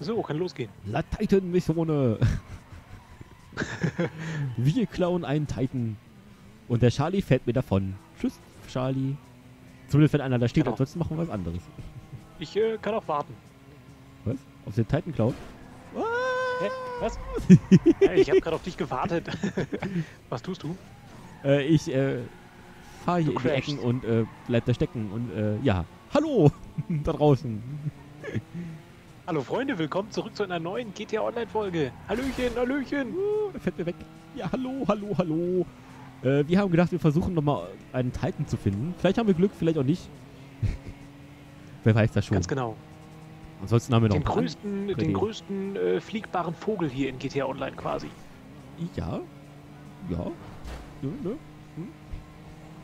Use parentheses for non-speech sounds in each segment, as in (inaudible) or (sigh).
So, kann losgehen. La Titan Mission. (laughs) Wir klauen einen Titan. Und der Charlie fährt mir davon. Tschüss, Charlie. Zumindest wenn einer da steht, Genau. ansonsten machen wir was anderes. Ich äh, kann auch warten. Was? Auf den Titan klauen? Hä? Was? (laughs) Hey, ich habe gerade auf dich gewartet. (laughs) Was tust du? Äh, ich äh, fahre hier Du in die crashst. Ecken und äh, bleib da stecken. Und äh, ja, hallo da draußen. Hallo Freunde, willkommen zurück zu einer neuen GTA Online Folge. Hallöchen, Hallöchen. Uh, er fährt mir weg. Ja, hallo, hallo, hallo. Äh, wir haben gedacht, wir versuchen nochmal einen Titan zu finden. Vielleicht haben wir Glück, vielleicht auch nicht. (laughs) Wer weiß das schon. Ganz genau. Ansonsten haben wir noch Den größten, den Ideen. größten äh, fliegbaren Vogel hier in GTA Online quasi. Ja. Ja. ja ne?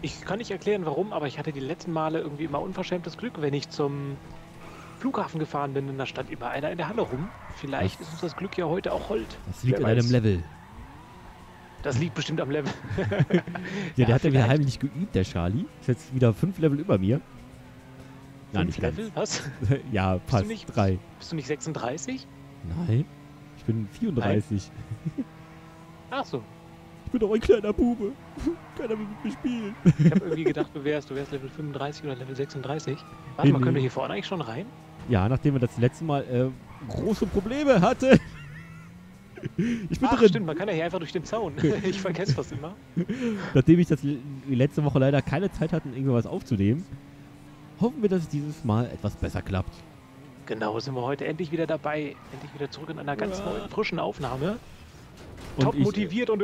Ich kann nicht erklären warum, aber ich hatte die letzten Male irgendwie immer unverschämtes Glück, wenn ich zum Flughafen gefahren bin und da stand immer einer in der Halle rum. Vielleicht Das- ist uns das Glück ja heute auch hold. Das liegt Wer an deinem weiß. Level. Das liegt bestimmt am Level. (laughs) Ja, der hat ja wieder heimlich geübt, der Charlie. Ist jetzt wieder fünf Level über mir. Nein, Fünf nicht. Level? Was? (laughs) ja, fast. nicht- Drei. Bist du nicht 36? Nein. Ich bin 34. (laughs) Ach so. Ich bin doch ein kleiner Bube. Keiner will mit mir spielen. Ich habe irgendwie gedacht, du wärst, du wärst Level 35 oder Level 36. Warte Nee, mal, können wir hier vorne eigentlich schon rein? Ja, nachdem wir das letzte Mal äh, große Probleme hatte. (laughs) Ich bin Ach, drin. stimmt, man kann ja hier einfach durch den Zaun. (laughs) ich vergesse das immer. (laughs) Nachdem ich das letzte Woche leider keine Zeit hatte, irgendwas aufzunehmen, hoffen wir, dass es dieses Mal etwas besser klappt. Genau, sind wir heute endlich wieder dabei. Endlich wieder zurück in einer ganz Ja. neuen, frischen Aufnahme. Und Top ich, motiviert und.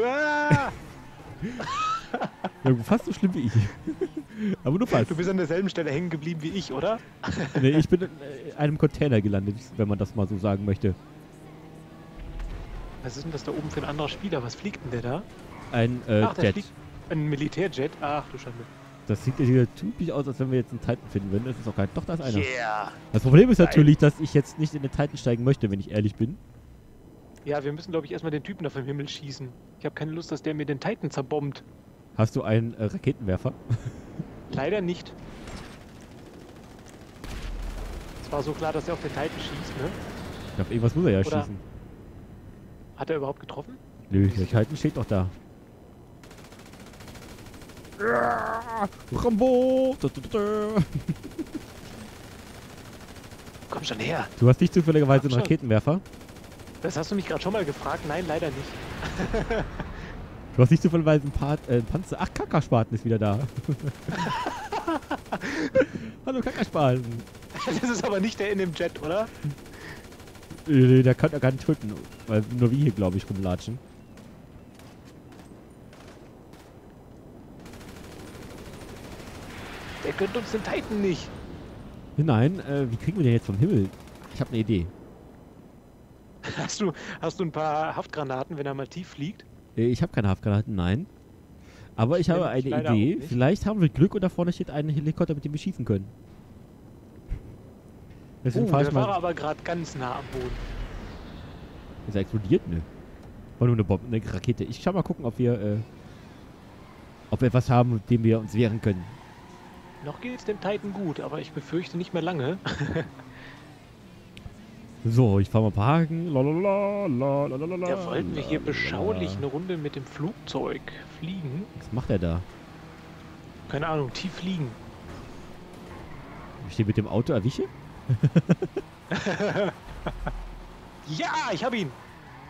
Ja, fast so schlimm wie ich. (laughs) Aber nur fast. Du bist an derselben Stelle hängen geblieben wie ich, oder? (laughs) Nee, ich bin in äh, einem Container gelandet, wenn man das mal so sagen möchte. Was ist denn das da oben für ein anderer Spieler? Was fliegt denn der da? Ein äh, Ach, Jet. fliegt. Ein Militärjet? Ach du Schande. Das sieht ja hier typisch aus, als wenn wir jetzt einen Titan finden würden. Das ist auch kein. Doch, da ist einer. Yeah! Das Problem ist natürlich, dass ich jetzt nicht in den Titan steigen möchte, wenn ich ehrlich bin. Ja, wir müssen, glaube ich, erstmal den Typen da vom Himmel schießen. Ich habe keine Lust, dass der mir den Titan zerbombt. Hast du einen äh, Raketenwerfer? Leider nicht. Es war so klar, dass er auf den Titan schießt, ne? Ich glaube, irgendwas muss er ja Oder- schießen. Hat er überhaupt getroffen? Nö, der Titan steht doch da. Rambo! (laughs) Komm schon her. Du hast nicht zufälligerweise einen. Raketenwerfer? Das hast du mich gerade schon mal gefragt. Nein, leider nicht. (laughs) Du hast nicht zufälligerweise einen Part, äh, Panzer. Ach, Kackerspaten ist wieder da. (laughs) Hallo, Kackerspaten. Das ist aber nicht der in dem Jet, oder? Äh, der kann er gar nicht töten, weil nur wir hier, glaube ich, rumlatschen. Der gönnt uns den Titan nicht. Nein, äh, wie kriegen wir den jetzt vom Himmel? Ich habe eine Idee. Hast du, hast du ein paar Haftgranaten, wenn er mal tief fliegt? Äh, ich habe keine Haftgranaten, nein. Aber ich habe eine Idee. Vielleicht haben wir Glück und da vorne steht ein Helikopter, mit dem wir schießen können. Deswegen Oh, fahr ich war aber gerade ganz nah am Boden. Ist er explodiert? Nö. War nur eine Bombe, eine Rakete. Ich schau mal gucken, ob wir, äh, ob wir etwas haben, mit dem wir uns wehren können. Noch geht es dem Titan gut, aber ich befürchte nicht mehr lange. (laughs) So, ich fahr mal parken. Lalalala, lalalala, Ja, wollten wir hier beschaulich eine Runde mit dem Flugzeug fliegen? Was macht er da? Keine Ahnung, tief fliegen. Ich stehe mit dem Auto erwische? (laughs) Ja, ich hab ihn!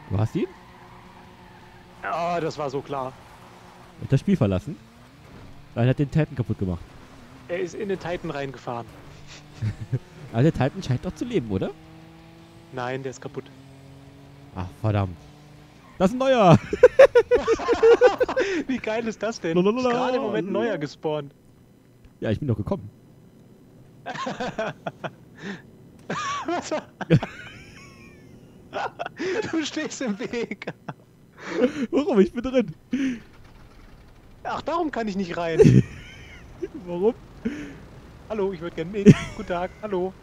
Du hast ihn? Ah, das war so klar. Hat das Spiel verlassen? Einer hat den Titan kaputt gemacht. Er ist in den Titan reingefahren. Aber (laughs) der Titan scheint doch zu leben, oder? Nein, der ist kaputt. Ach, verdammt. Das ist ein neuer! (laughs) Wie geil ist das denn? Lalalala. Ist gerade im Moment ein neuer gespawnt. Ja, ich bin doch gekommen. Was (laughs) war- du stehst im Weg. Warum? Ich bin drin. Ach, darum kann ich nicht rein. (laughs) Warum? Hallo, ich würde gerne mit. Guten Tag, hallo.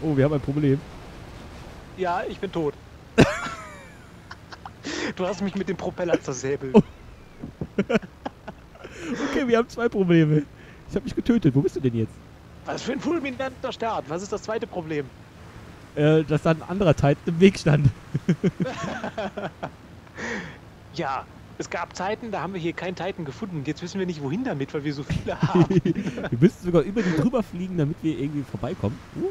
Oh, wir haben ein Problem. Ja, ich bin tot. (laughs) Du hast mich mit dem Propeller zersäbelt. Oh. (laughs) Okay, wir haben zwei Probleme. Ich habe mich getötet. Wo bist du denn jetzt? Was für ein fulminanter Start. Was ist das zweite Problem? äh, dass da ein anderer Titan im Weg stand. (laughs) Ja, es gab Zeiten, da haben wir hier keinen Titan gefunden. Jetzt wissen wir nicht, wohin damit, weil wir so viele haben. wir müssten sogar über den drüber fliegen, damit wir irgendwie vorbeikommen. Uh.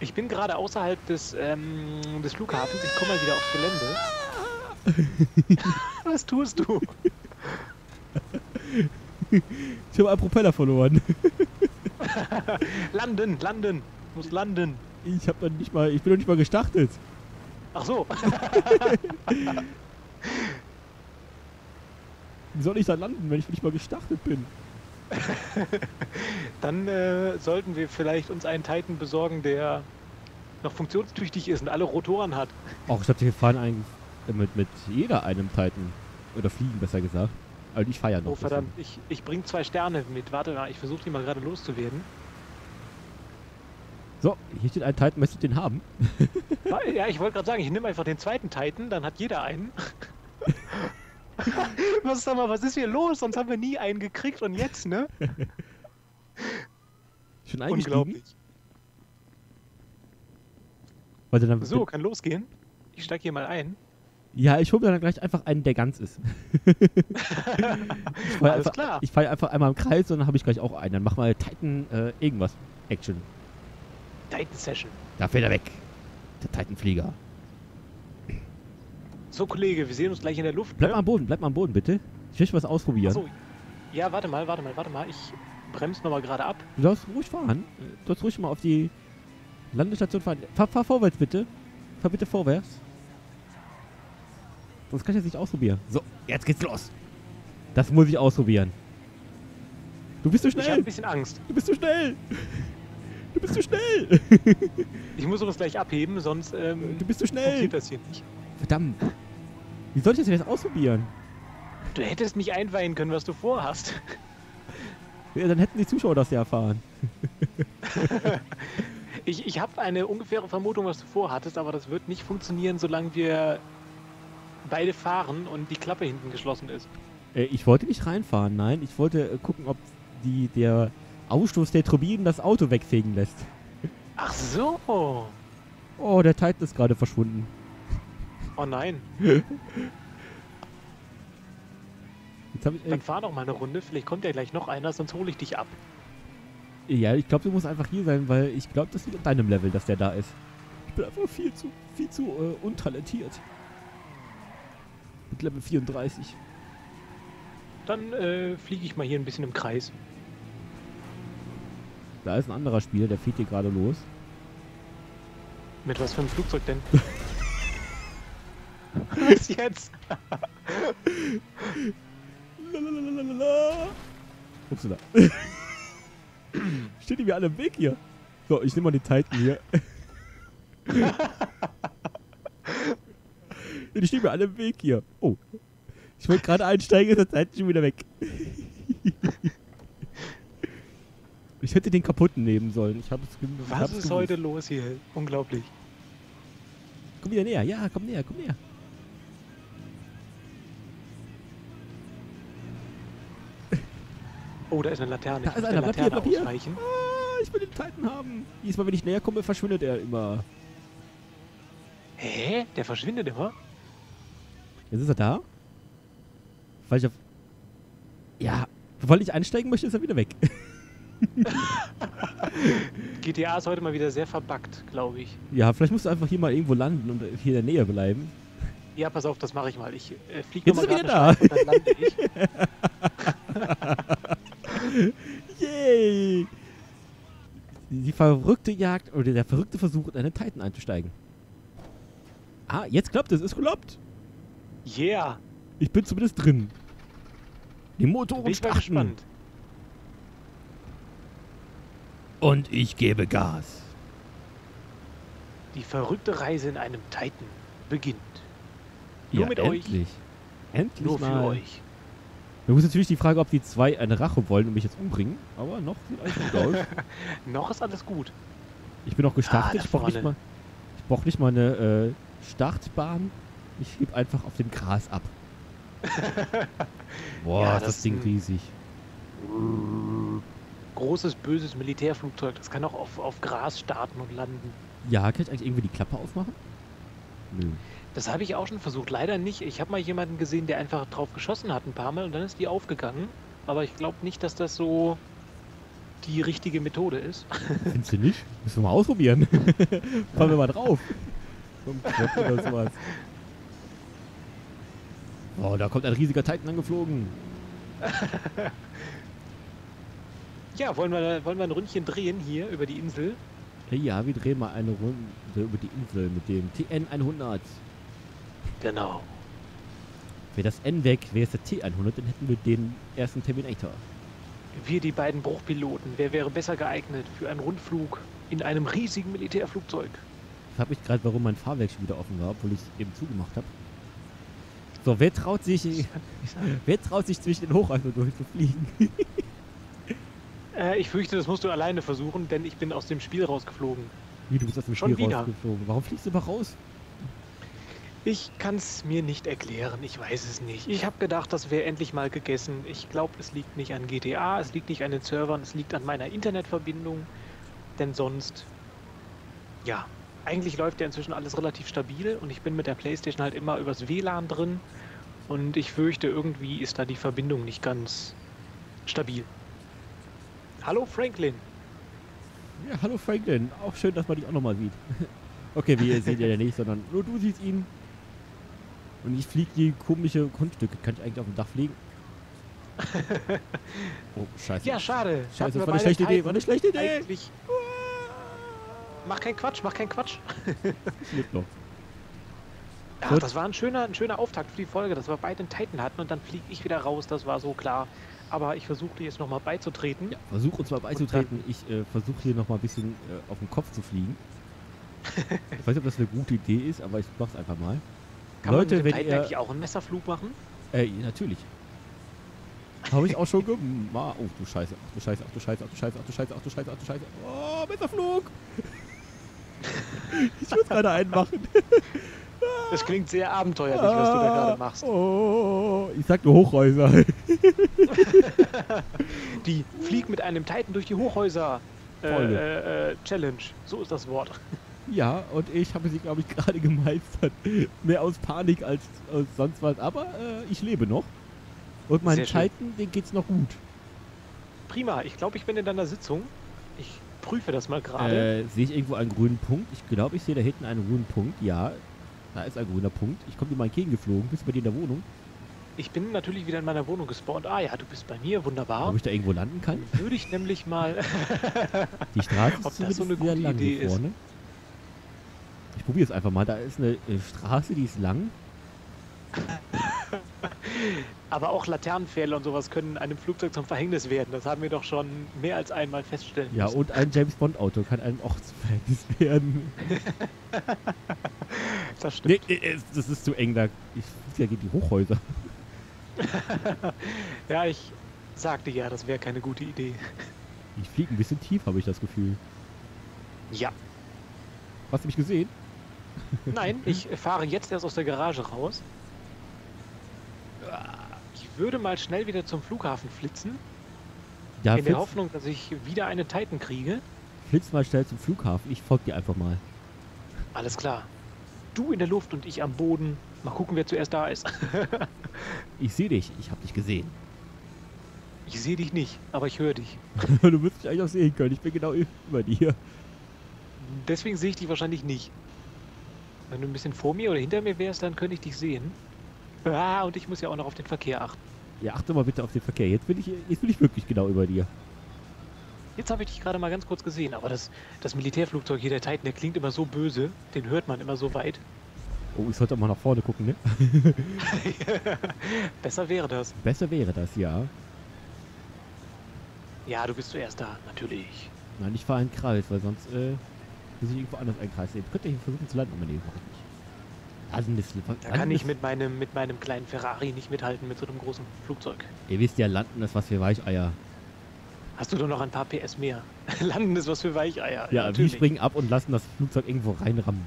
Ich bin gerade außerhalb des, ähm, des Flughafens. Ich komme mal wieder aufs Gelände. (laughs) Was tust du? Ich habe einen Propeller verloren. (laughs) landen, landen. Muss landen. Ich habe nicht mal, ich bin noch nicht mal gestartet. Ach so. (laughs) Wie soll ich da landen, wenn ich nicht mal gestartet bin? (laughs) Dann äh, sollten wir vielleicht uns einen Titan besorgen, der noch funktionstüchtig ist und alle Rotoren hat. Ach, ich dachte, wir fahren eigentlich mit, mit jeder einem Titan. Oder fliegen, besser gesagt. Also ich feiere noch. Oh verdammt, ich, ich bring zwei Sterne mit. Warte mal, ich versuche die mal gerade loszuwerden. So, hier steht ein Titan, möchtest du den haben? (laughs) ja, ich wollte gerade sagen, ich nehme einfach den zweiten Titan, dann hat jeder einen. (laughs) (laughs) was, sag mal, was ist hier los? Sonst haben wir nie einen gekriegt und jetzt, ne? (laughs) Schon Unglaublich. Warte, dann so, kann losgehen. Ich steig hier mal ein. Ja, ich hole mir dann gleich einfach einen, der ganz ist. (laughs) ich Alles einfach, klar. Ich fahre einfach einmal im Kreis und dann habe ich gleich auch einen. Dann mach mal Titan äh, irgendwas. Action. Titan Session. Da fährt er weg. Der Titanflieger. So, Kollege, wir sehen uns gleich in der Luft. Bleib ne? mal am Boden, bleib mal am Boden, bitte. Ich möchte was ausprobieren. Ach so. Ja, warte mal, warte mal, warte mal. Ich bremse nochmal gerade ab. Du darfst ruhig fahren. Du darfst ruhig mal auf die Landestation fahren. Fahr, fahr vorwärts, bitte. Fahr bitte vorwärts. Sonst kann ich das nicht ausprobieren. So, jetzt geht's los. Das muss ich ausprobieren. Du bist zu so schnell. Ich hab ein bisschen Angst. Du bist zu so schnell. Du bist zu so schnell. ich muss uns gleich abheben, sonst ähm, du bist zu schnell. Funktioniert das hier nicht. Verdammt. Wie soll ich das jetzt ausprobieren? Du hättest nicht einweihen können, was du vorhast. Ja, dann hätten die Zuschauer das ja erfahren. (laughs) ich ich habe eine ungefähre Vermutung, was du vorhattest, aber das wird nicht funktionieren, solange wir beide fahren und die Klappe hinten geschlossen ist. Äh, ich wollte nicht reinfahren, nein. Ich wollte äh, gucken, ob die, der Ausstoß der Turbinen das Auto wegfegen lässt. Ach so. Oh, der Titan ist gerade verschwunden. Oh nein. Jetzt ich, Dann fahr noch mal eine Runde, vielleicht kommt ja gleich noch einer, sonst hole ich dich ab. Ja, ich glaube, du musst einfach hier sein, weil ich glaube, das liegt an deinem Level, dass der da ist. Ich bin einfach viel zu, viel zu äh, untalentiert. Mit Level 34. Dann äh, fliege ich mal hier ein bisschen im Kreis. Da ist ein anderer Spieler, der fliegt hier gerade los. Mit was für einem Flugzeug denn? (laughs) was jetzt? Upsala. Steht die mir alle im Weg hier? So, ich nehme mal die Titan hier. die stehen mir alle im Weg hier. Oh. Ich wollte gerade einsteigen, ist der Titan schon wieder weg. ich hätte den kaputten nehmen sollen. Ich es Was ist gewusst. heute los hier? Unglaublich. Komm wieder näher. Ja, komm näher, komm näher. Oh, da ist eine Laterne. Da ist. Bleib hier, bleib hier. Ah, ich will den Titan haben. Jedes Mal, wenn ich näher komme, verschwindet er immer. Hä? Der verschwindet immer? Jetzt ist er da. Weil ich auf... Ja, weil ich einsteigen möchte, ist er wieder weg. (laughs) GTA ist heute mal wieder sehr verbuggt, glaube ich. Ja, vielleicht musst du einfach hier mal irgendwo landen und hier in der Nähe bleiben. Ja, pass auf, das mache ich mal. Ich äh, fliege Jetzt ist er wieder da. Und dann lande ich. (laughs) (laughs) Yay! Die verrückte Jagd oder der verrückte Versuch, in einen Titan einzusteigen. Ah, jetzt klappt es. Es klappt. Yeah. Ich bin zumindest drin. Die Motoren bin gespannt. Und ich gebe Gas. Die verrückte Reise in einem Titan beginnt. Nur ja, mit endlich. euch. Endlich Nur mal. für euch. Da muss natürlich die Frage, ob die zwei eine Rache wollen und mich jetzt umbringen. Aber noch sieht alles gut aus. (laughs) noch ist alles gut. Ich bin auch gestartet. Ah, ich brauche nicht mal, ich brauch nicht mal eine äh, Startbahn. Ich heb einfach auf dem Gras ab. (laughs) Boah, ja, ist das, das Ding riesig. Großes, böses Militärflugzeug. Das kann auch auf, auf Gras starten und landen. Ja, kann ich eigentlich irgendwie die Klappe aufmachen? Nö. Das habe ich auch schon versucht. Leider nicht. Ich habe mal jemanden gesehen, der einfach drauf geschossen hat ein paar Mal und dann ist die aufgegangen. Aber ich glaube nicht, dass das so die richtige Methode ist. (laughs) Findest du nicht? Müssen wir mal ausprobieren. (laughs) Fahren wir mal drauf. Oh, da kommt ein riesiger Titan angeflogen. Ja, wollen wir, wollen wir ein Ründchen drehen hier über die Insel? Ja, wir drehen mal eine Runde über die Insel mit dem TN100. Genau. Wäre das N weg, wäre es der T100, dann hätten wir den ersten Terminator. Wir die beiden Bruchpiloten. Wer wäre besser geeignet für einen Rundflug in einem riesigen Militärflugzeug? Ich habe mich gerade, warum mein Fahrwerk schon wieder offen war, obwohl ich es eben zugemacht habe. So, wer traut sich, (laughs) wer traut sich zwischen den Hochhäusern durchzufliegen? (laughs) Äh, ich fürchte, das musst du alleine versuchen, denn ich bin aus dem Spiel rausgeflogen. Wie, du bist aus dem Schon Spiel wieder? rausgeflogen. Warum fliegst du immer raus? Ich kann es mir nicht erklären, ich weiß es nicht. Ich habe gedacht, das wäre endlich mal gegessen. Ich glaube, es liegt nicht an GTA, es liegt nicht an den Servern, es liegt an meiner Internetverbindung. Denn sonst, ja, eigentlich läuft ja inzwischen alles relativ stabil und ich bin mit der Playstation halt immer übers WLAN drin. Und ich fürchte, irgendwie ist da die Verbindung nicht ganz stabil. Hallo Franklin. Ja, hallo Franklin. Auch schön, dass man dich auch nochmal sieht. (laughs) okay, wir sehen ja nicht, sondern nur du siehst ihn. Und ich fliege die komische Kunststücke. Kann ich eigentlich auf dem Dach fliegen? (laughs) oh, scheiße. Ja, schade. Scheiße, das war eine schlechte Idee. War eine schlechte Idee. Eigentlich. Mach keinen Quatsch, mach keinen Quatsch. (laughs) Lebt noch. Gut. das war ein schöner, ein schöner Auftakt für die Folge, dass wir beide einen Titan hatten und dann fliege ich wieder raus, das war so klar. Aber ich versuchte jetzt nochmal beizutreten. Ja, versuch uns mal beizutreten. Ich äh, versuche hier nochmal ein bisschen äh, auf den Kopf zu fliegen. (laughs) ich weiß nicht, ob das eine gute Idee ist, aber ich mach's einfach mal. Kann Leute, man mit dem wenn ihr- eigentlich auch einen Messerflug machen? Äh, natürlich. Habe ich auch schon gemacht. Oh, du Scheiße. Ach du Scheiße, ach du Scheiße, ach du Scheiße, ach du Scheiße, ach du Scheiße, ach du Scheiße. Oh, Messerflug. (laughs) ich muss gerade einen machen. Das klingt sehr abenteuerlich, was du da gerade machst. Oh, ich sag nur Hochhäuser. (laughs) (laughs) Die Flieg mit einem Titan durch die Hochhäuser äh, äh, äh, Challenge. So ist das Wort. (laughs) Ja, und ich habe sie, glaube ich, gerade gemeistert. Mehr aus Panik als, als sonst was. Aber äh, ich lebe noch. Und mein Sehr schön. Titan, den geht's noch gut. Prima, ich glaube, ich bin in deiner Sitzung. Ich prüfe das mal gerade. Äh, sehe ich irgendwo einen grünen Punkt? Ich glaube, ich sehe da hinten einen grünen Punkt. Ja, da ist ein grüner Punkt. Ich komme dir mal entgegengeflogen. Bist du bei dir in der Wohnung? Ich bin natürlich wieder in meiner Wohnung gespawnt. Ah ja, du bist bei mir, wunderbar. Ob ich da irgendwo landen kann? Würde ich nämlich mal. (laughs) Die Straße Ob ist das so eine gute Idee ist. vorne. Ich probiere es einfach mal. Da ist eine äh, Straße, die ist lang. (laughs) Aber auch Laternenpfähle und sowas können einem Flugzeug zum Verhängnis werden. Das haben wir doch schon mehr als einmal feststellen Ja, müssen. und ein James Bond Auto kann einem auch zu Verhängnis werden. (laughs) das stimmt. Nee, nee, es- das ist zu eng da. Ich fliege ja gegen die Hochhäuser. (laughs) Ja, ich sagte ja, das wäre keine gute Idee. Ich fliege ein bisschen tief, habe ich das Gefühl. Ja. Hast du mich gesehen? (laughs) Nein, ich fahre jetzt erst aus der Garage raus. Ich würde mal schnell wieder zum Flughafen flitzen, Ja, in der flitz, Hoffnung, dass ich wieder eine Titan kriege. flitz mal schnell zum Flughafen. Ich folge dir einfach mal. Alles klar. Du in der Luft und ich am Boden. Mal gucken, wer zuerst da ist. (laughs) Ich sehe dich. Ich habe dich gesehen. Ich sehe dich nicht, aber ich höre dich. (laughs) du müsstest mich eigentlich auch sehen können. Ich bin genau über dir. Deswegen sehe ich dich wahrscheinlich nicht. Wenn du ein bisschen vor mir oder hinter mir wärst, dann könnte ich dich sehen. (laughs) Ah, und ich muss ja auch noch auf den Verkehr achten. Ja, achte mal bitte auf den Verkehr. Jetzt bin ich, jetzt bin ich wirklich genau über dir. Jetzt habe ich dich gerade mal ganz kurz gesehen, aber das, das Militärflugzeug hier, der Titan, der klingt immer so böse. Den hört man immer so weit. Oh, ich sollte mal nach vorne gucken, ne? (laughs) Besser wäre das. Besser wäre das, ja. Ja, du bist zuerst da, natürlich. Nein, ich fahre einen Kreis, weil sonst äh, muss ich irgendwo anders einen Kreis sehen. Könnte ich versuchen zu landen, aber nee, mach ich nicht. Landen ist, Da kann ich mit meinem, mit meinem kleinen Ferrari nicht mithalten mit so einem großen Flugzeug. Ihr wisst ja, landen ist was für Weicheier. Hast du doch noch ein paar PS mehr. (laughs) Landen ist was für Weicheier. Ja, wir natürlich. springen ab und lassen das Flugzeug irgendwo reinrammen.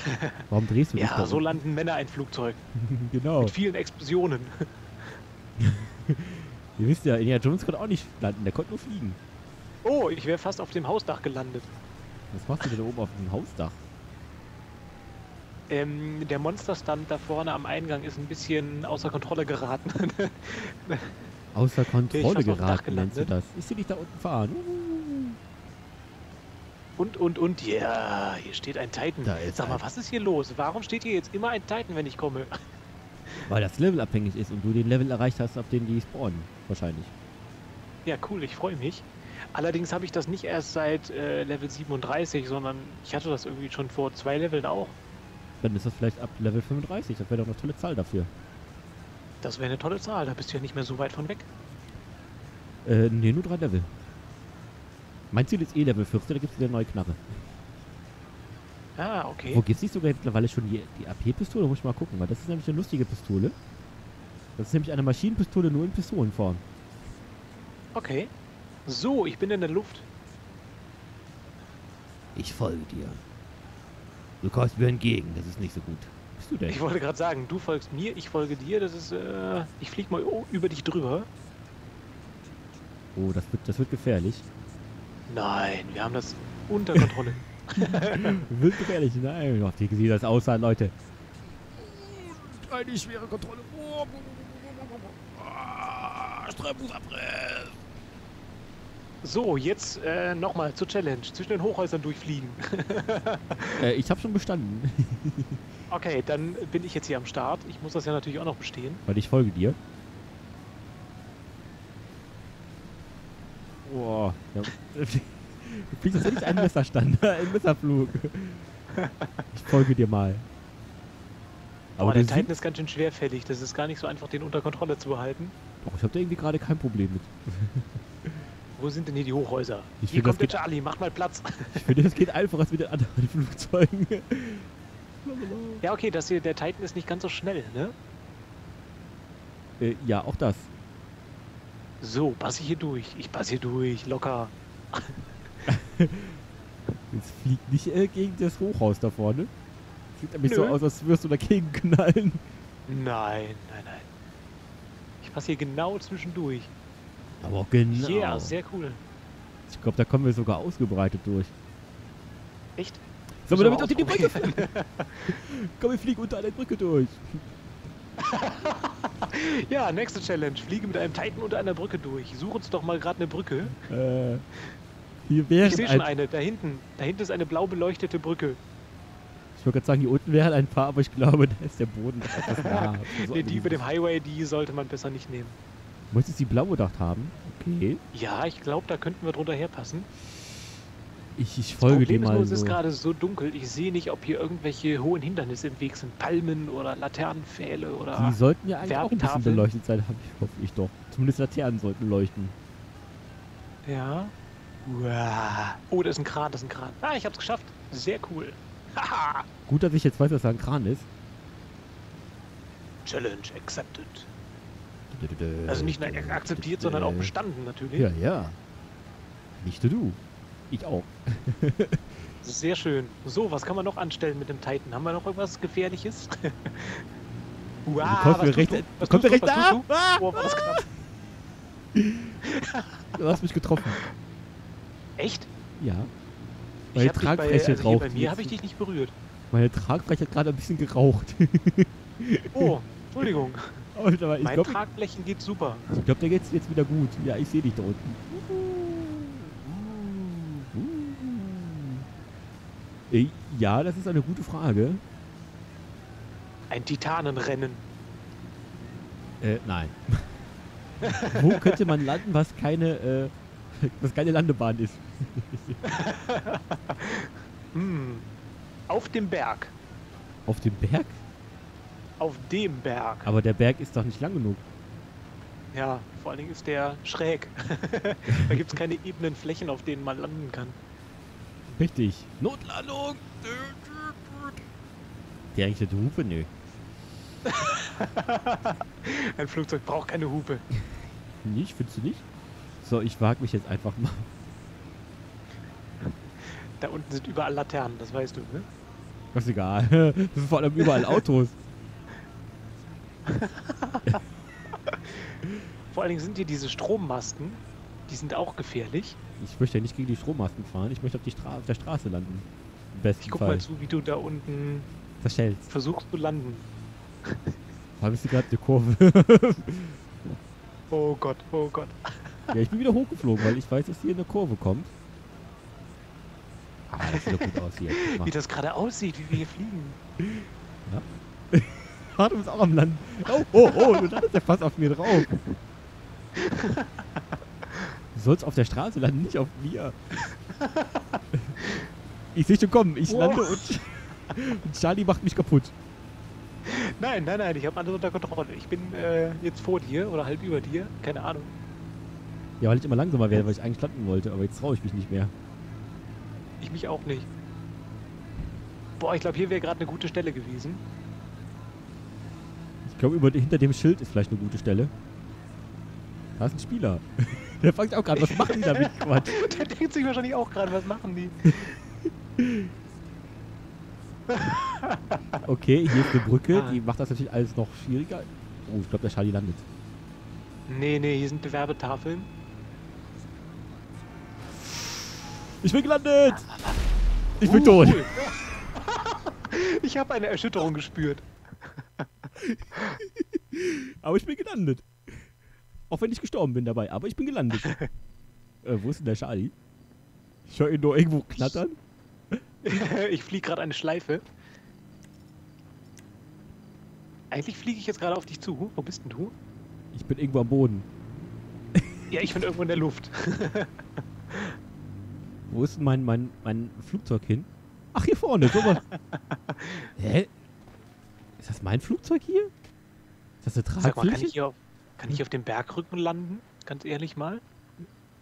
(laughs) Warum drehst du dich Ja, da so landen Männer ein Flugzeug. (laughs) Genau. Mit vielen Explosionen. (laughs) Ihr wisst ja, Indiana Jones konnte auch nicht landen, der konnte nur fliegen. Oh, ich wäre fast auf dem Hausdach gelandet. Was machst du denn da oben auf dem Hausdach? Ähm, der Monsterstand da vorne am Eingang ist ein bisschen außer Kontrolle geraten. Außer Kontrolle geraten, nennst du das. Ich sehe dich da unten fahren. Und, und, und, ja, hier steht ein Titan. Da ist Sag mal, ein- was ist hier los? Warum steht hier jetzt immer ein Titan, wenn ich komme? (laughs) Weil das Level abhängig ist und du den Level erreicht hast, ab dem die spawnen. Wahrscheinlich. Ja, cool, ich freue mich. Allerdings habe ich das nicht erst seit äh, Level 37, sondern ich hatte das irgendwie schon vor zwei Leveln auch. Dann ist das vielleicht ab Level 35. Das wäre doch eine tolle Zahl dafür. Das wäre eine tolle Zahl, da bist du ja nicht mehr so weit von weg. Äh, nee, nur drei Level. Mein Ziel ist eh Level 14, da gibt es wieder eine neue Knarre. Ah, okay. Wo gibt es nicht sogar mittlerweile schon die, die AP-Pistole? Muss ich mal gucken, weil das ist nämlich eine lustige Pistole. Das ist nämlich eine Maschinenpistole nur in Pistolenform. Okay. So, ich bin in der Luft. Ich folge dir. Du kommst mir entgegen, das ist nicht so gut. Bist du denn? Ich wollte gerade sagen, du folgst mir, ich folge dir. Das ist, äh, ich flieg mal o- über dich drüber. Oh, das wird, das wird gefährlich. Nein, wir haben das unter Kontrolle. (laughs) wird gefährlich, nein. Ach, wie sieht das aussah, Leute. Eine schwere Kontrolle. Strömungsabriss. So, jetzt äh, nochmal zur Challenge. Zwischen den Hochhäusern durchfliegen. (laughs) Äh, ich habe schon bestanden, Okay, dann bin ich jetzt hier am Start. Ich muss das ja natürlich auch noch bestehen. weil ich folge dir. Boah. Ja. (laughs) Du fliegst tatsächlich einen Messerstand, (laughs) ein Messerflug. (laughs) Ich folge dir mal. Aber Aber der Titan ist ganz schön schwerfällig. Das ist gar nicht so einfach, den unter Kontrolle zu behalten. doch, ich habe da irgendwie gerade kein Problem mit. Wo sind denn hier die Hochhäuser? Ich hier find, das kommt der geht- Charlie, macht mal Platz. Ich finde, es geht einfacher als mit den anderen Flugzeugen. ja, okay, das hier, der Titan ist nicht ganz so schnell, ne? äh, ja, auch das. So, passe ich hier durch. Ich passe hier durch, locker. (laughs) Es fliegt nicht äh, gegen das Hochhaus da vorne. Sieht nämlich so aus, als würdest du dagegen knallen. Nein, nein, nein. Ich passe hier genau zwischendurch. Aber auch genau. Yeah, sehr cool. Ich glaube, da kommen wir sogar ausgebreitet durch. Echt? Sollen wir damit unter die Brücke fliegen? (laughs) Komm, wir fliegen unter einer Brücke durch. (laughs) Ja, nächste Challenge. Fliege mit einem Titan unter einer Brücke durch. Such uns doch mal gerade eine Brücke. Äh, hier wäre Ich sehe schon eine. Da hinten. Da hinten ist eine blau beleuchtete Brücke. Ich wollte gerade sagen, hier unten wären ein paar, aber ich glaube, (laughs) da ist der Boden etwas nah. (laughs) So Nee, die über dem. Highway, die sollte man besser nicht nehmen. Möchtest du die blau gedacht haben? Okay. Ja, ich glaube, da könnten wir drunter herpassen. Ich, ich folge dir ist mal nur, es so. ist gerade so dunkel. Ich sehe nicht, ob hier irgendwelche hohen Hindernisse im Weg sind. Palmen oder Laternenpfähle oder... Die sollten ja eigentlich auch ein bisschen beleuchtet sein, ich, hoffe ich doch. Zumindest Laternen sollten leuchten. Ja. Uah. Oh, das ist ein Kran, das ist ein Kran. Ah, ich hab's geschafft. Sehr cool. (laughs) Haha. Gut, dass ich jetzt weiß, dass da ein Kran ist. Challenge accepted. Also nicht nur akzeptiert, sondern auch bestanden natürlich. Ja, ja. Nicht du. Ich auch. (laughs) Sehr schön. So, was kann man noch anstellen mit dem Titan? Haben wir noch irgendwas Gefährliches? (laughs) Kommst mir tust recht? Was kommt recht da. du? Ah, Oh, war das knapp. (laughs) du hast mich getroffen. Echt? Ja. Ich Meine hab dich bei, Tragfläche also bei mir habe ich dich nicht berührt. Meine Tragfläche hat gerade ein bisschen geraucht. Oh, Entschuldigung. Aber ich Mein glaube, Tragflächen geht super. ich glaub, der geht's jetzt wieder gut. Ja, ich sehe dich da unten. Ja, das ist eine gute Frage. Ein Titanenrennen. Äh, nein. (laughs) Wo könnte man landen, was keine, äh, was keine Landebahn ist? (laughs) Hm. Auf dem Berg. Auf dem Berg? Auf dem Berg. Aber der Berg ist doch nicht lang genug. Ja, vor allen Dingen ist der schräg. (laughs) da gibt es keine ebenen Flächen, auf denen man landen kann. Richtig. Notlandung! Die eigentlich eine Hupe? Nö. (laughs) Ein Flugzeug braucht keine Hupe. (laughs) Nicht? Findest du nicht? So, ich wage mich jetzt einfach mal. (laughs) Da unten sind überall Laternen, das weißt du, ne? Das ist egal. Das sind vor allem überall Autos. Vor allen Dingen sind hier diese Strommasten, die sind auch gefährlich. Ich möchte ja nicht gegen die Strommasten fahren. Ich möchte auf, die Stra auf der Straße landen. Im besten Ich guck Fall. mal zu, wie du da unten Verstellst. versuchst zu landen. Allem ist hier gerade eine Kurve. (laughs) Oh Gott, oh Gott. ja, ich bin wieder hochgeflogen, weil ich weiß, dass hier eine Kurve kommt. Ah, das sieht doch gut aus hier. Wie das gerade aussieht, wie wir hier fliegen. Hartum (laughs) ist auch am Landen. Oh, oh, oh, du landest ja fast auf mir drauf. (laughs) Du sollst auf der Straße landen, nicht auf mir. Ich sehe schon kommen. Ich lande und, (laughs) und Charlie macht mich kaputt. Nein, nein, nein, ich habe alles unter Kontrolle. Ich bin äh, jetzt vor dir oder halb über dir. Keine Ahnung. Ja, weil ich immer langsamer werde, weil ich eigentlich landen wollte. Aber jetzt traue ich mich nicht mehr. Ich mich auch nicht. Boah, ich glaube, hier wäre gerade eine gute Stelle gewesen. Ich glaube, hinter dem Schild ist vielleicht eine gute Stelle. Da ist ein Spieler. (laughs) Der fragt auch gerade, was machen die da mit Quatsch? (laughs) Der denkt sich wahrscheinlich auch gerade, was machen die? (laughs) Okay, hier ist eine Brücke. Ah. Die macht das natürlich alles noch schwieriger. Oh, ich glaube, der Charlie landet. Nee, nee, hier sind Bewerbetafeln. Ich bin gelandet! Ich bin Uh, tot. (laughs) cool. ich habe eine Erschütterung gespürt. Aber ich bin gelandet. Auch wenn ich gestorben bin dabei, aber ich bin gelandet. (laughs) äh, wo ist denn der Charlie? Ich höre ihn nur irgendwo knattern. (laughs) ich fliege gerade eine Schleife. Eigentlich fliege ich jetzt gerade auf dich zu. Wo bist denn du? Ich bin irgendwo am Boden. Ja, ich bin irgendwo in der Luft. (laughs) Wo ist denn mein, mein, mein Flugzeug hin? Ach, hier vorne. Guck mal. Hä? Ist das mein Flugzeug hier? Ist das eine Sag mal, kann Tragfläche? ich, hier auf, kann ich auf dem Bergrücken landen? Ganz ehrlich mal.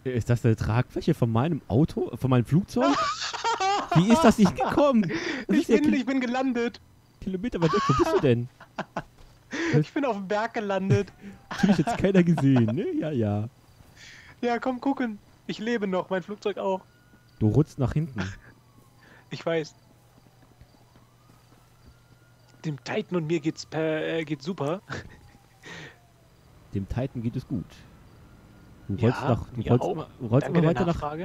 Ist das eine Tragfläche von meinem Auto? Von meinem Flugzeug? (laughs) Wie ist das nicht gekommen? Das Ich bin, ich bin gelandet. Kilometer weit weg. Wo bist du denn? (laughs) Ich bin auf dem Berg gelandet. Natürlich jetzt keiner gesehen, ne? Ja, ja. Ja, komm gucken. Ich lebe noch, mein Flugzeug auch. Du rutschst nach hinten. (laughs) Ich weiß. Dem Titan und mir geht's per, äh, geht's super. Dem Titan geht es gut. Du rollst, Ja, nach, du rollst, immer, du rollst immer weiter nach,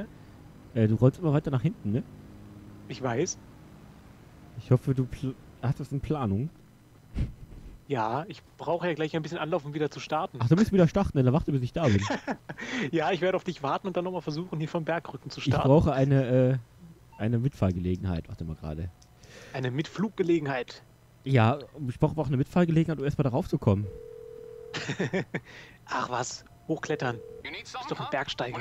äh, du rollst immer weiter nach hinten, ne? Ich weiß. Ich hoffe, du hast das in Planung. Ja, ich brauche ja gleich ein bisschen Anlauf, um wieder zu starten. Ach, du musst (laughs) wieder starten, dann warte, bis ich da bin. Ja, ich werde auf dich warten und dann nochmal versuchen, hier vom Bergrücken zu Ich starten. brauche eine, äh, eine Mitfahrgelegenheit. Warte mal gerade. Eine Mitfluggelegenheit. Ja, ich brauche auch eine Mitfahrgelegenheit, um erstmal darauf zu kommen. (laughs) Ach was, hochklettern. Bist doch ein? Bergsteiger.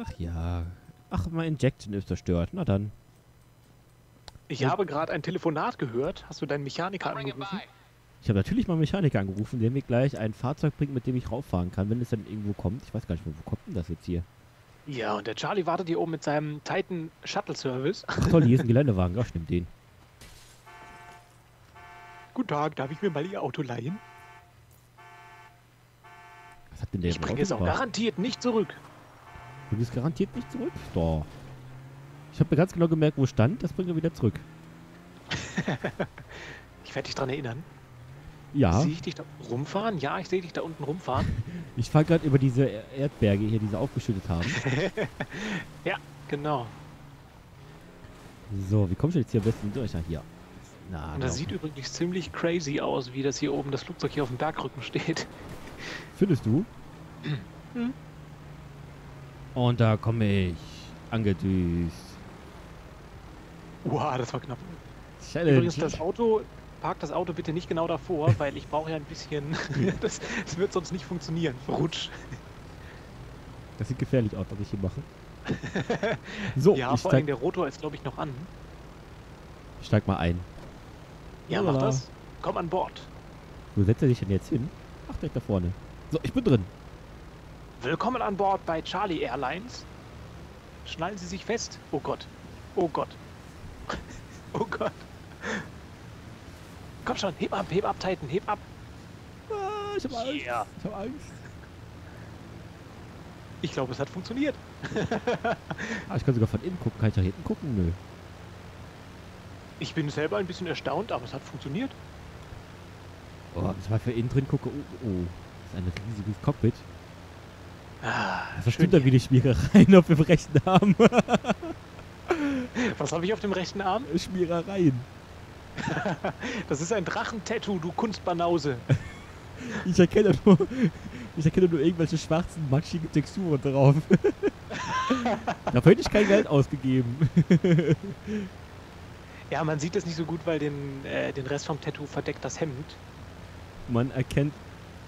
Ach ja. Ach, mein Injection ist zerstört. Na dann. Ich habe gerade ein Telefonat gehört. Hast du deinen Mechaniker angerufen? Ich habe natürlich mal einen Mechaniker angerufen, der mir gleich ein Fahrzeug bringt, mit dem ich rauffahren kann, wenn es dann irgendwo kommt. Ich weiß gar nicht, wo wo kommt denn das jetzt hier? Ja, und der Charlie wartet hier oben mit seinem Titan Shuttle Service. Ach toll, hier ist ein (laughs) Geländewagen. Ach, stimmt den. Guten Tag, darf ich mir mal Ihr Auto leihen? Was hat denn der Ich bringe es auch garantiert nicht zurück. Du bist garantiert nicht zurück? Doch. Ich habe mir ganz genau gemerkt, wo stand. Das bringt er wieder zurück. (laughs) Ich werde dich dran erinnern. Ja, Sehe ich dich da rumfahren? Ja, ich sehe dich da unten rumfahren. (laughs) ich fahre gerade über diese Er- Erdberge hier, die sie aufgeschüttet haben. (laughs) Genau. So, wie kommst du jetzt hier am besten durch? Ah, hier. Na, Und das sieht übrigens ziemlich crazy aus, wie das hier oben das Flugzeug hier auf dem Bergrücken steht. (laughs) Findest du? Hm. Und da komme ich. Angedüst. Wow, das war knapp. Challenge. Übrigens, das Auto, park das Auto bitte nicht genau davor, (laughs) weil ich brauche ja ein bisschen, (laughs) das, das wird sonst nicht funktionieren. Rutsch. Das sieht gefährlich aus, was ich hier mache. So, ja, ich vor allem steig, der Rotor ist, glaube ich, noch an. ich steig mal ein. Ja, mach das. Komm an Bord. Wo setzt er sich denn jetzt hin? Ach, direkt da vorne. So, ich bin drin. Willkommen an Bord bei Charlie Airlines. Schnallen Sie sich fest. Oh Gott. Oh Gott. (laughs) Oh Gott. Komm schon, heb ab, heb ab, Titan, heb ab. Ah, ich hab Angst. Yeah. Ich hab Angst. Ich glaube, es hat funktioniert. (laughs) Ah, ich kann sogar von innen gucken. Kann ich nach hinten gucken? Nö. Ich bin selber ein bisschen erstaunt, aber es hat funktioniert. Oh, wenn ich mal für innen drin gucke. Oh, oh. Das ist ein riesiges Cockpit. Ah, schön stimmt da die Schmierereien auf dem rechten Arm? Was habe ich auf dem rechten Arm? (laughs) Schmierereien. Das ist ein Drachentattoo, du Kunstbanause. (laughs) Ich erkenne nur, ich erkenne nur irgendwelche schwarzen, matschigen Texturen drauf. (laughs) Dafür hätte ich kein Geld ausgegeben. Ja, man sieht das nicht so gut, weil den, äh, den Rest vom Tattoo verdeckt das Hemd. Man erkennt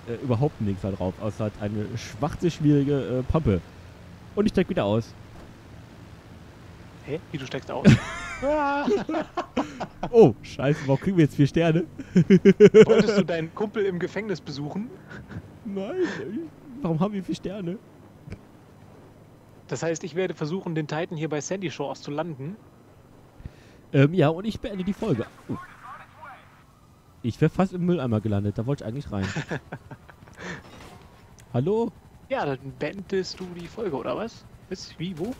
äh, überhaupt nichts da drauf, außer halt eine schwarze, schwierige äh, Pampe. Und ich steig wieder aus. Hä? Wie, du steckst aus? (laughs) (laughs) Oh, scheiße, warum kriegen wir jetzt vier Sterne? (laughs) Wolltest du deinen Kumpel im Gefängnis besuchen? Nein, warum haben wir vier Sterne? Das heißt, ich werde versuchen, den Titan hier bei Sandy Shores zu landen. Ähm, ja, und ich beende die Folge. Oh. Ich wäre fast im Mülleimer gelandet, da wollte ich eigentlich rein. (laughs) Hallo? Ja, dann beendest du die Folge, oder was? Bis wie, wo?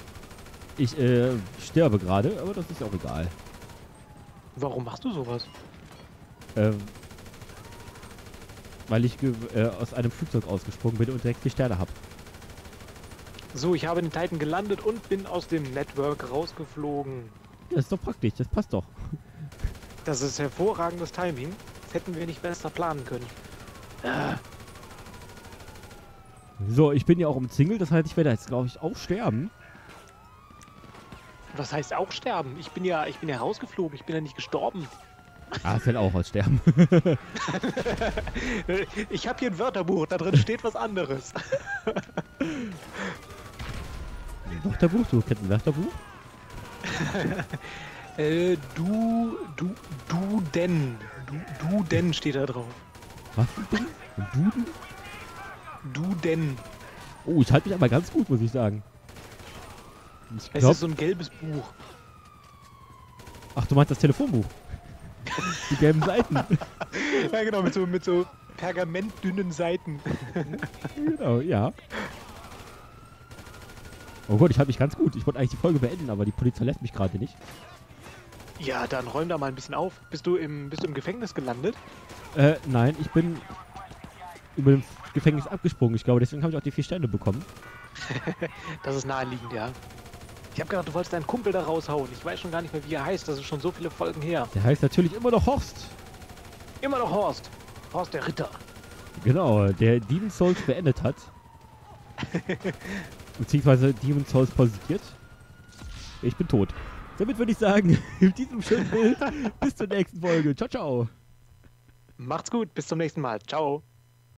Ich äh, sterbe gerade, aber das ist auch egal. Warum machst du sowas? Ähm, weil ich äh, aus einem Flugzeug ausgesprungen bin und direkt vier Sterne habe. So, ich habe den Titan gelandet und bin aus dem Network rausgeflogen. Das ist doch praktisch, das passt doch. (laughs) Das ist hervorragendes Timing. Das hätten wir nicht besser planen können. Ah, So, ich bin ja auch umzingelt, das heißt, ich werde jetzt, glaube ich, auch sterben. was heißt auch sterben? Ich bin ja, ich bin ja rausgeflogen, ich bin ja nicht gestorben. Ah, fällt auch aus Sterben. (laughs) Ich habe hier ein Wörterbuch, da drin steht was anderes. (laughs) Wörterbuch, du kennst ein Wörterbuch? (laughs) Äh, du, du, du denn. Du, du denn steht da drauf. Was? Ein Duden? Du denn. Oh, ich halte mich aber ganz gut, muss ich sagen. Ich Es glaub, ist so ein gelbes Buch. ach, du meinst das Telefonbuch? Die gelben Seiten. (laughs) Ja, genau, mit so, mit so pergamentdünnen Seiten. genau, ja. Oh Gott, ich halte mich ganz gut. Ich wollte eigentlich die Folge beenden, aber die Polizei lässt mich gerade nicht. Ja, dann räum da mal ein bisschen auf. Bist du im, bist du im Gefängnis gelandet? Äh, nein, ich bin über dem Gefängnis abgesprungen. Ich glaube, deswegen habe ich auch die vier Sterne bekommen. (laughs) Das ist naheliegend, ja. Ich habe gedacht, du wolltest deinen Kumpel da raushauen. Ich weiß schon gar nicht mehr, wie er heißt. Das ist schon so viele Folgen her. Der heißt natürlich immer noch Horst. Immer noch Horst. Horst der Ritter. Genau, der Demon Souls beendet hat. (laughs) Beziehungsweise Demon Souls pausiert. Ich bin tot. Damit würde ich sagen, (laughs) in diesem schönen Bild, bis zur nächsten Folge. Ciao, ciao. Macht's gut, bis zum nächsten Mal. Ciao.